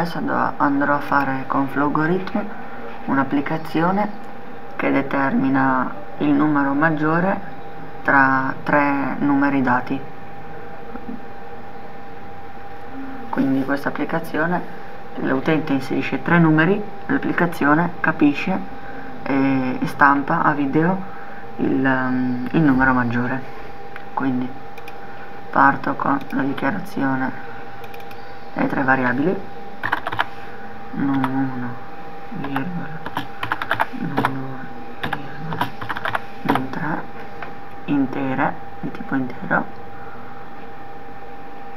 adesso andrò a fare con Flogorithm un'applicazione che determina il numero maggiore tra tre numeri dati. Quindi questa applicazione l'utente inserisce tre numeri l'applicazione capisce e stampa a video il, um, il numero maggiore. Quindi parto con la dichiarazione delle tre variabili non 1 virgola non 2 virgola non 3 intere di tipo intero.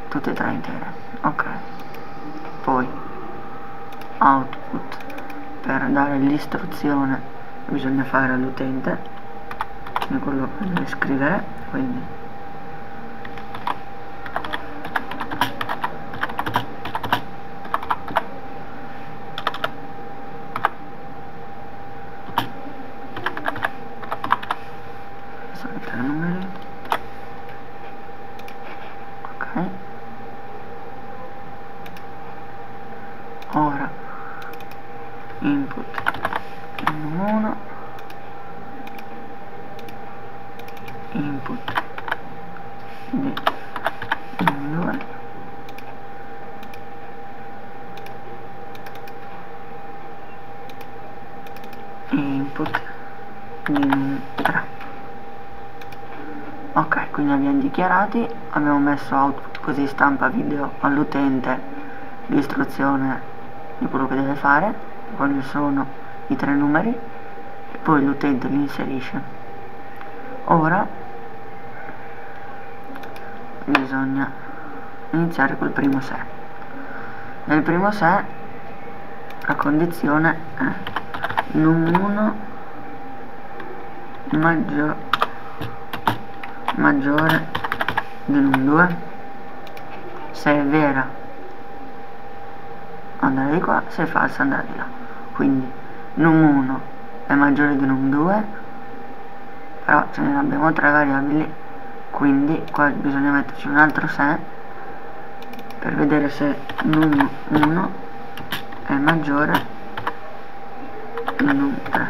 Tutte e tre intere. Ok. Poi output. Per dare l'istruzione bisogna fare all'utente quello che deve scrivere quindi numeri ok ora input 1 input di 2 input di 3 ok quindi abbiamo dichiarati abbiamo messo output così stampa video all'utente l'istruzione di quello che deve fare quali sono i tre numeri e poi l'utente li inserisce. Ora bisogna iniziare col primo se nel primo se la condizione è num 1 maggior, maggiore dell'1,2 se è vera andare di qua se è falsa andare di là. Quindi num1 è maggiore di num2 però ce ne abbiamo tre variabili quindi qua bisogna metterci un altro se per vedere se num1 è maggiore di num3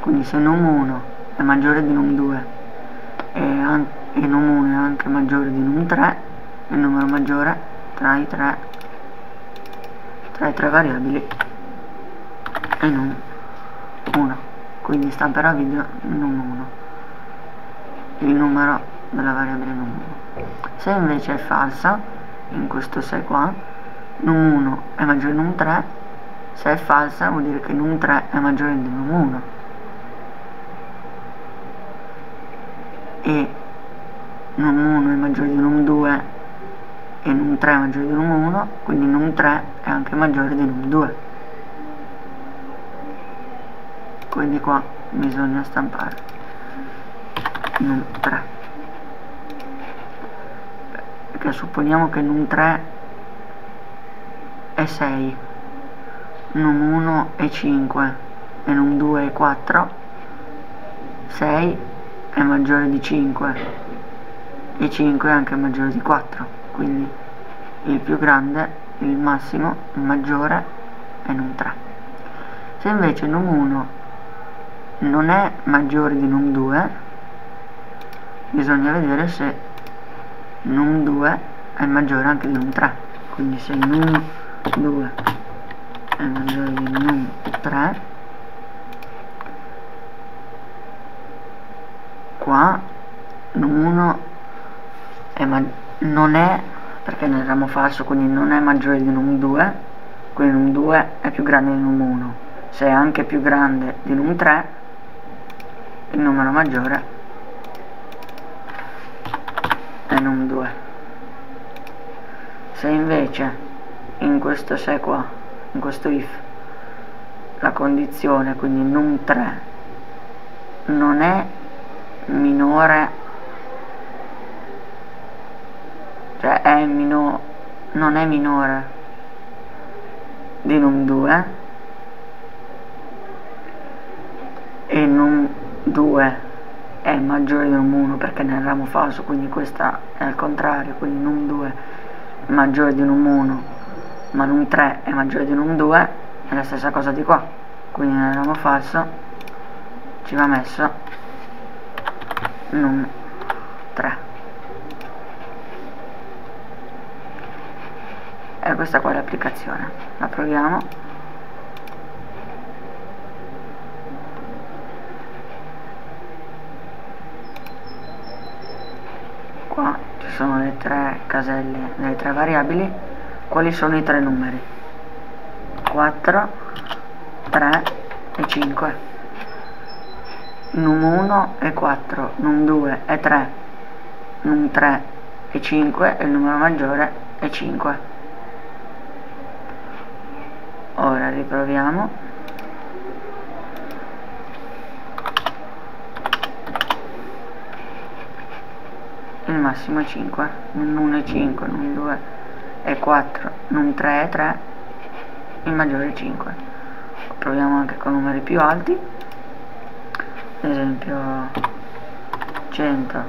quindi se num1 è maggiore di num2 in è anche maggiore di un 3 il numero maggiore tra i 3 tra i 3 variabili e non 1 quindi stamperà video non 1 il numero della variabile non 1 se invece è falsa in questo se qua num1 è maggiore di num3 se è falsa vuol dire che num3 è maggiore di num1 e num1 è maggiore di num2 e num3 è maggiore di num1 quindi num3 è anche maggiore di num2 quindi qua bisogna stampare num 3 perché supponiamo che num 3 è 6 num 1 è 5 e num 2 è 4 6 è maggiore di 5 e 5 è anche maggiore di 4 quindi il più grande, il massimo, il maggiore è num3 se invece num1 non è maggiore di num2 bisogna vedere se num2 è maggiore anche di num3 quindi se num2 è maggiore di num3 qua num 1 è non è perché nel ramo falso quindi non è maggiore di num 2 quindi num 2 è più grande di num 1 se è anche più grande di num 3 il numero maggiore e non 2 se invece in questo se qua in questo if la condizione quindi non 3 non è minore. Cioè è minore non è minore di num 2 e num 2 è maggiore di num 1 perché nel ramo falso quindi questa è al contrario quindi num 2 è maggiore di num 1 ma num 3 è maggiore di num 2 è la stessa cosa di qua. Quindi nel ramo falso ci va messo num 3 e questa qua l'applicazione. La proviamo. Qua ci sono le tre caselle le tre variabili. Quali sono i tre numeri? 4 3 e 5 num 1 e 4 num 2 e 3 num 3 e 5 e il numero maggiore è 5 ora riproviamo. Il massimo è 5 non 1 è 5 non 2 è 4 non 3 è 3 il maggiore è 5 proviamo anche con numeri più alti ad esempio 100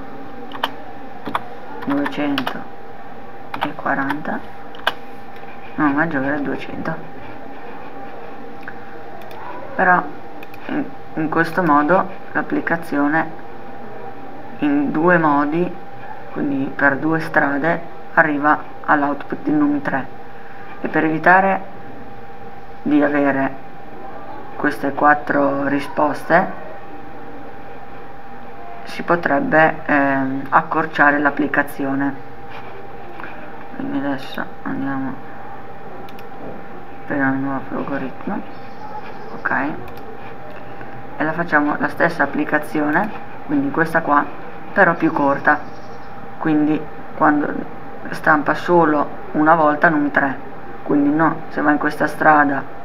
200 e 40 no maggiore è 200 però in, in questo modo l'applicazione in due modi quindi per due strade arriva all'output di num 3 e per evitare di avere queste quattro risposte si potrebbe ehm, accorciare l'applicazione. Quindi adesso andiamo per un nuovo algoritmo ok? E la facciamo la stessa applicazione quindi questa qua però più corta. Quindi quando stampa solo una volta non tre. Quindi no se va in questa strada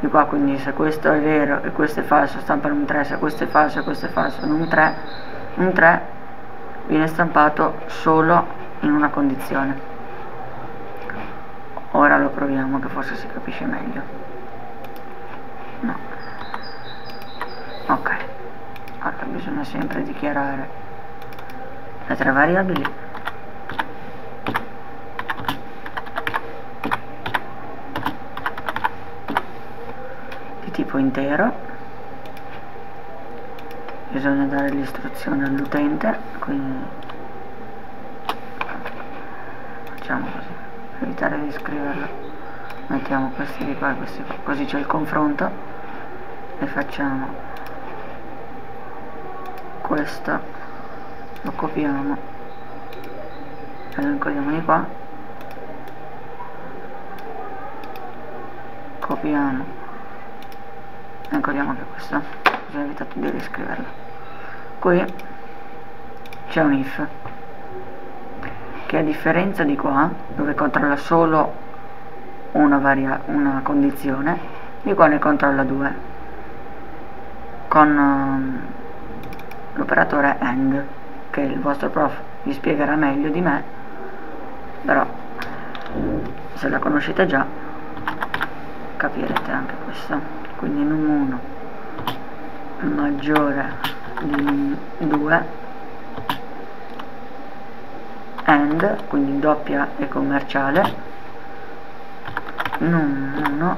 di qua quindi se questo è vero e questo è falso stampa un 3 se questo è falso e questo è falso non 3 un 3 viene stampato solo in una condizione. Ora lo proviamo che forse si capisce meglio. No. Ok. Allora bisogna sempre dichiarare le tre variabili di tipo intero. Bisogna dare l'istruzione all'utente quindi facciamo così per evitare di scriverlo. Mettiamo questi di qua questi qua così c'è il confronto e facciamo questo lo copiamo e lo incolliamo di qua copiamo incolliamo anche questo così ho evitato di riscriverlo qui c'è un if che a differenza di qua dove controlla solo una, varia una condizione di qua ne controlla due. Con um, l'operatore AND che il vostro prof vi spiegherà meglio di me però se la conoscete già capirete anche questo. Quindi num 1 maggiore di num 2 and quindi doppia e commerciale num 1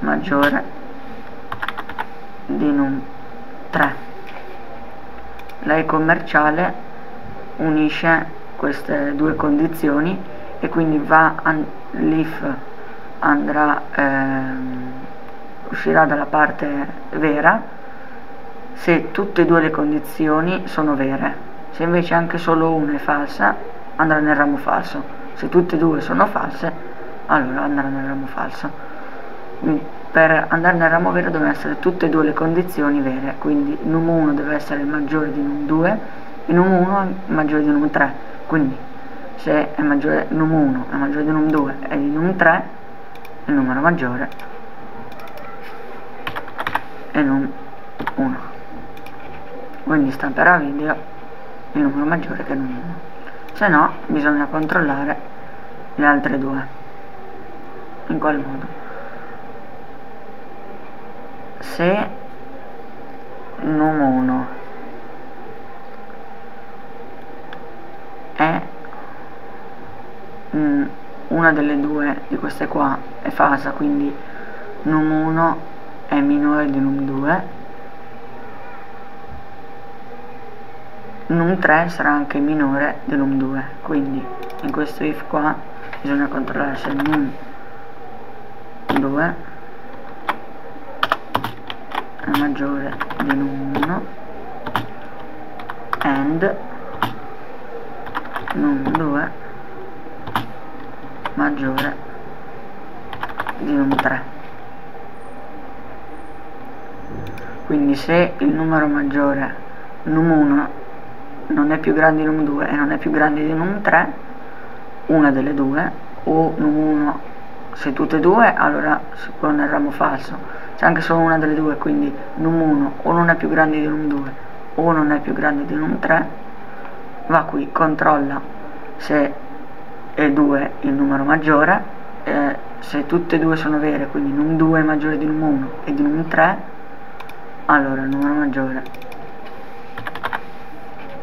maggiore di num 3 lei commerciale unisce queste due condizioni e quindi va l'if andrà ehm, uscirà dalla parte vera se tutte e due le condizioni sono vere. Se invece anche solo una è falsa andrà nel ramo falso. Se tutte e due sono false allora andrà nel ramo falso. Quindi per andare nel ramo vero devono essere tutte e due le condizioni vere, quindi num 1 deve essere maggiore di num 2 e num 1 è maggiore di num 3, quindi se è maggiore, num 1 è maggiore di num 2 e di num 3, il numero maggiore è num 1. Quindi stamperà video il numero maggiore che num 1. Se no bisogna controllare le altre due. In qual modo? se num1 è una delle due di queste qua è falsa quindi num1 è minore di num2 num3 sarà anche minore di num2 quindi in questo if qua bisogna controllare se num2 è maggiore di num1 and num2 maggiore di num3 quindi se il numero maggiore num1 non è più grande di num2 e non è più grande di num3 una delle due o num1 se tutte e due allora si pone nel ramo falso. C'è anche solo una delle due quindi num1 o non è più grande di num2 o non è più grande di num3 va qui controlla se è 2 il numero maggiore eh, se tutte e due sono vere quindi num2 è maggiore di num1 e di num3 allora il numero maggiore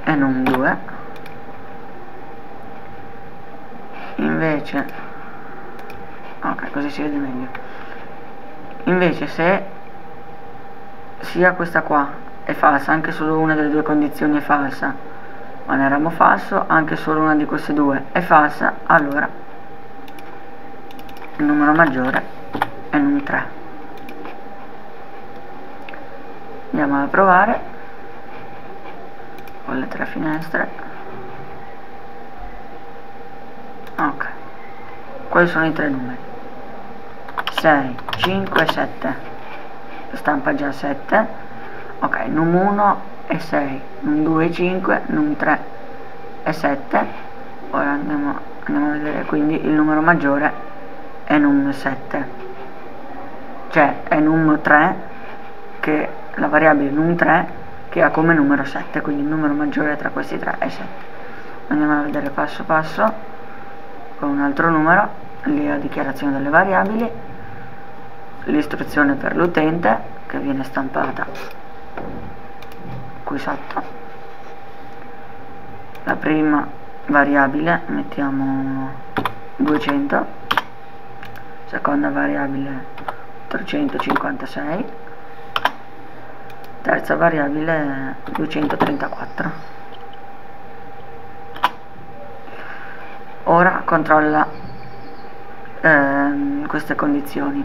è num2 invece ok così si vede meglio. Invece se sia questa qua è falsa anche solo una delle due condizioni è falsa ma nel ramo falso anche solo una di queste due. È falsa. Allora il numero maggiore è num 3 andiamo a provare con le tre finestre. Ok. Quali sono i tre numeri? 6 5 7 stampa già 7 ok num 1 e 6 num 2 e 5 num 3 e 7 ora andiamo, andiamo a vedere quindi il numero maggiore è num 7 cioè è num 3 che la variabile num 3 che ha come numero 7 quindi il numero maggiore tra questi tre è 7 andiamo a vedere passo passo con un altro numero la dichiarazione delle variabili l'istruzione per l'utente che viene stampata qui sotto la prima variabile mettiamo 200 seconda variabile 356 terza variabile 234 ora controlla ehm, queste condizioni.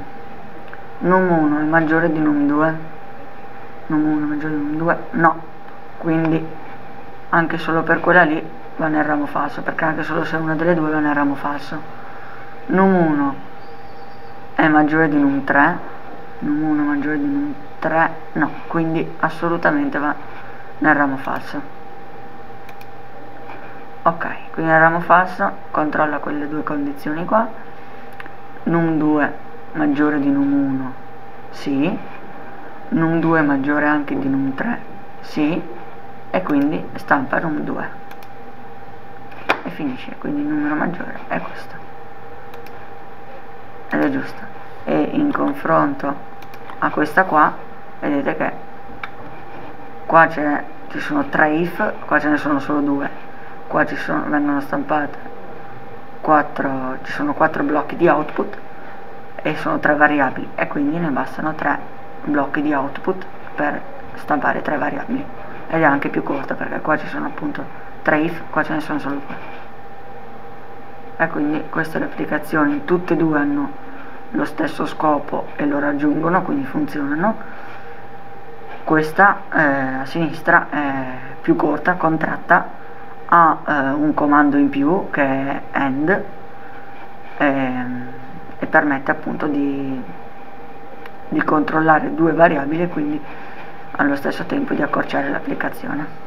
Num1 è maggiore di num2 num1 è maggiore di num2 no quindi anche solo per quella lì va nel ramo falso perché anche solo se una delle due va nel ramo falso num1 è maggiore di num3 num1 è maggiore di num3 no quindi assolutamente va nel ramo falso. Ok quindi nel ramo falso controlla quelle due condizioni qua. Num2 maggiore di num1 sì. Num2 maggiore anche di num3 sì e quindi stampa num2 e finisce quindi il numero maggiore è questo. Ed è giusto. E in confronto a questa qua vedete che qua ci sono tre if qua ce ne sono solo due. Qua ci sono, vengono stampate 4, ci sono 4 blocchi di output e sono 3 variabili. E quindi ne bastano 3 blocchi di output per stampare 3 variabili ed è anche più corta perché qua ci sono appunto 3 if, qua ce ne sono solo 2 e quindi queste le applicazioni tutte e due hanno lo stesso scopo e lo raggiungono quindi funzionano. Questa eh, a sinistra è più corta, contratta ha eh, un comando in più che è end e, ehm, e permette appunto di, di controllare due variabili quindi allo stesso tempo di accorciare l'applicazione